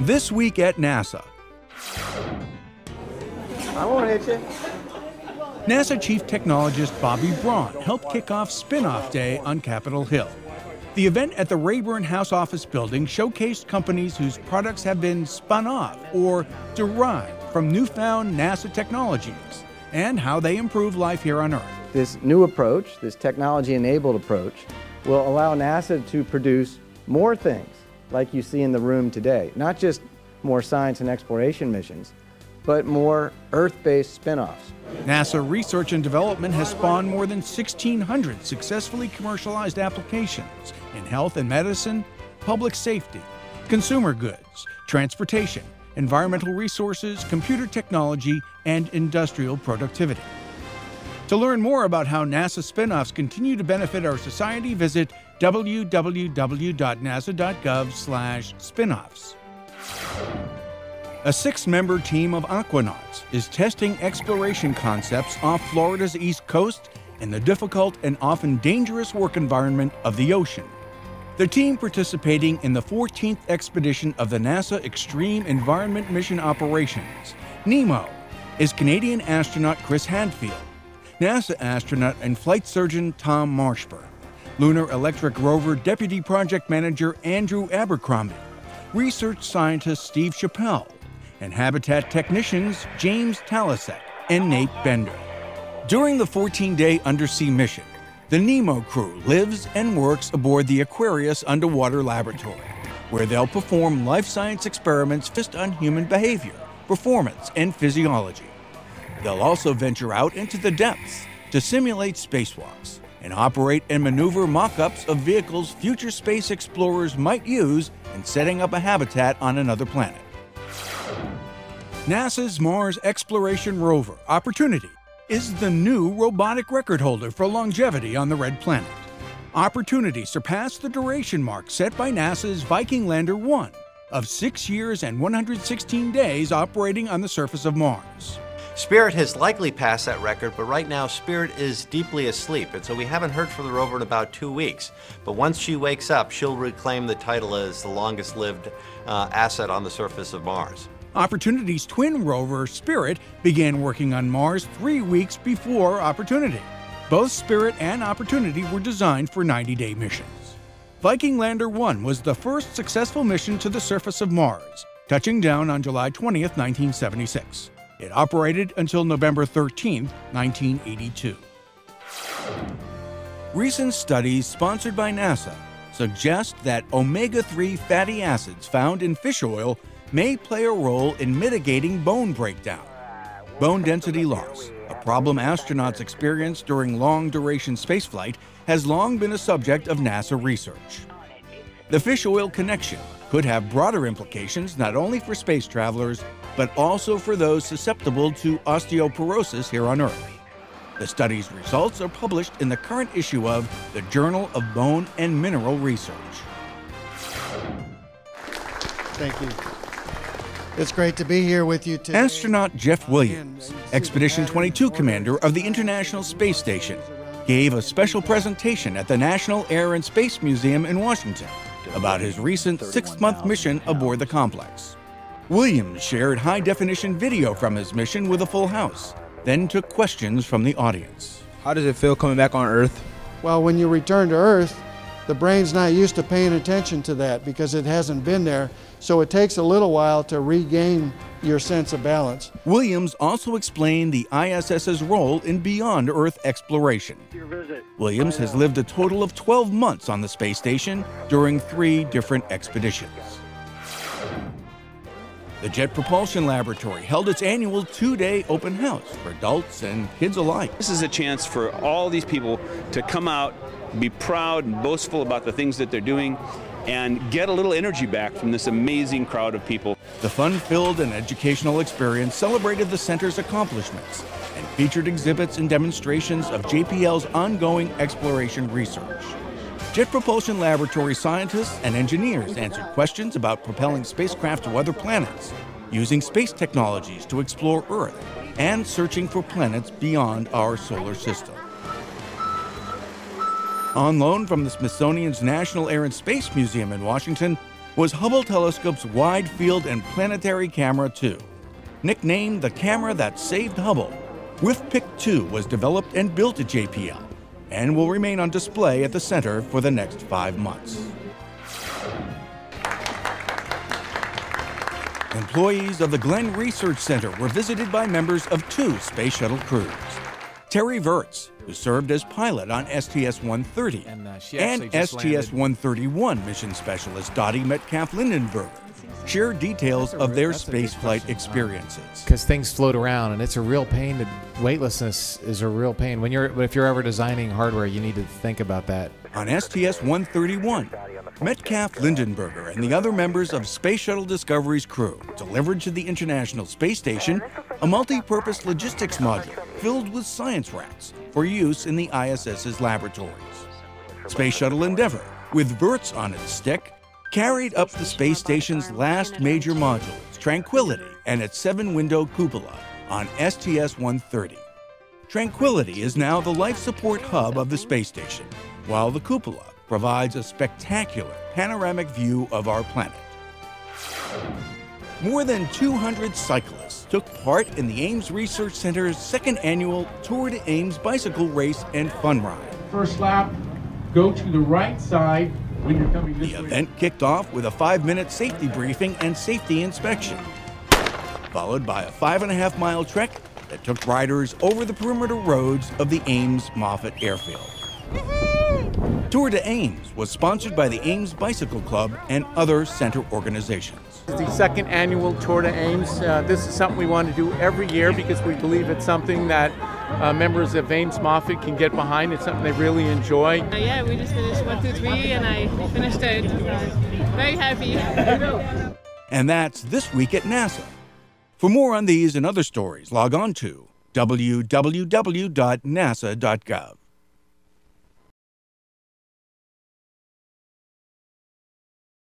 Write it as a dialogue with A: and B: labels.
A: This week at NASA.
B: I won't hit you.
A: NASA Chief Technologist Bobby Braun helped kick off Spinoff Day on Capitol Hill. The event at the Rayburn House Office building showcased companies whose products have been spun off or derived from newfound NASA technologies and how they improve life here on Earth.
B: This new approach, this technology enabled approach, will allow NASA to produce more things like you see in the room today. Not just more science and exploration missions, but more Earth-based spin-offs.
A: NASA research and development has spawned more than 1,600 successfully commercialized applications in health and medicine, public safety, consumer goods, transportation, environmental resources, computer technology, and industrial productivity. To learn more about how NASA spin-offs continue to benefit our society, visit www.nasa.gov/spinoffs. A six-member team of aquanauts is testing exploration concepts off Florida's east coast in the difficult and often dangerous work environment of the ocean. The team participating in the 14th expedition of the NASA Extreme Environment Mission Operations, NEEMO, is Canadian astronaut Chris Hadfield, NASA astronaut and flight surgeon Tom Marshburn, Lunar Electric Rover Deputy Project Manager Andrew Abercromby, research scientist Steve Chappell, and habitat technicians James Talacek and Nate Bender. During the 14-day undersea mission, the NEEMO crew lives and works aboard the Aquarius Underwater Laboratory, where they'll perform life science experiments focused on human behavior, performance, and physiology. They'll also venture out into the depths to simulate spacewalks and operate and maneuver mock-ups of vehicles future space explorers might use in setting up a habitat on another planet. NASA's Mars Exploration Rover Opportunity is the new robotic record holder for longevity on the Red Planet. Opportunity surpassed the duration mark set by NASA's Viking Lander 1 of 6 years and 116 days operating on the surface of Mars.
C: Spirit has likely passed that record, but right now Spirit is deeply asleep, and so we haven't heard from the rover in about two weeks. But once she wakes up, she'll reclaim the title as the longest lived uh, asset on the surface of Mars.
A: Opportunity's twin rover, Spirit, began working on Mars three weeks before Opportunity. Both Spirit and Opportunity were designed for 90 day missions. Viking Lander 1 was the first successful mission to the surface of Mars, touching down on July 20, 1976. It operated until November 13, 1982. Recent studies sponsored by NASA suggest that omega 3 fatty acids found in fish oil may play a role in mitigating bone breakdown. Bone density loss, a problem astronauts experience during long duration spaceflight, has long been a subject of NASA research. The fish oil connection could have broader implications not only for space travelers, but also for those susceptible to osteoporosis here on Earth. The study's results are published in the current issue of the Journal of Bone and Mineral Research.
D: Thank you. It's great to be here with you today.
A: Astronaut Jeff Williams, Expedition 22 commander of the International Space Station, gave a special presentation at the National Air and Space Museum in Washington about his recent six month mission aboard the complex. Williams shared high definition video from his mission with a full house, then took questions from the audience.
E: How does it feel coming back on Earth?
D: Well, when you return to Earth, the brain's not used to paying attention to that because it hasn't been there. So it takes a little while to regain your sense of balance.
A: Williams also explained the ISS's role in beyond Earth exploration. Williams has lived a total of 12 months on the space station during three different expeditions. The Jet Propulsion Laboratory held its annual two day open house for adults and kids alike.
F: This is a chance for all these people to come out, be proud and boastful about the things that they're doing, and get a little energy back from this amazing crowd of people.
A: The fun filled and educational experience celebrated the center's accomplishments and featured exhibits and demonstrations of JPL's ongoing exploration research. Jet Propulsion Laboratory scientists and engineers answered questions about propelling spacecraft to other planets, using space technologies to explore Earth, and searching for planets beyond our solar system. On loan from the Smithsonian's National Air and Space Museum in Washington, was Hubble Telescope's Wide Field and Planetary Camera 2. Nicknamed the camera that saved Hubble, WFPC 2 was developed and built at JPL and will remain on display at the center for the next five months. Employees of the Glenn Research Center were visited by members of two space shuttle crews. Terry Virts, who served as pilot on STS-130,
G: And, uh,
A: and
G: actually just landed-
A: STS-131 mission specialist Dottie Metcalf Lindenburger, share details of their
G: that's a good
A: spaceflight experiences.
G: because things float around and it's a real pain to weightlessness is a real pain. When you're if you're ever designing hardware you need to think about that.
A: On STS 131, Metcalf Lindenburger and the other members of Space Shuttle Discovery's crew delivered to the International Space Station a multi purpose logistics module filled with science rats for use in the ISS's laboratories. Space Shuttle Endeavour, with Virts on its stick, carried up the space station's last major modules, Tranquility and its seven window cupola, on STS 130. Tranquility is now the life support hub of the space station, while the cupola provides a spectacular panoramic view of our planet. More than 200 cyclists took part in the Ames Research Center's second annual Tour de Ames bicycle race and fun ride.
H: First lap, go to the right side when you're coming this
A: The
H: way.
A: event kicked off with a five minute safety briefing and safety inspection, followed by a five and a half mile trek that took riders over the perimeter roads of the Ames Moffett Airfield. Tour de Ames was sponsored by the Ames Bicycle Club and other center organizations.
H: It's the second annual Tour de Ames. Uh, this is something we want to do every year because we believe it's something that uh, members of Ames Moffett can get behind. It's something they really enjoy.
I: Uh, yeah, we just finished one, two, three, and I finished it. Very happy.
A: And that's this week at NASA. For more on these and other stories, log on to www.nasa.gov.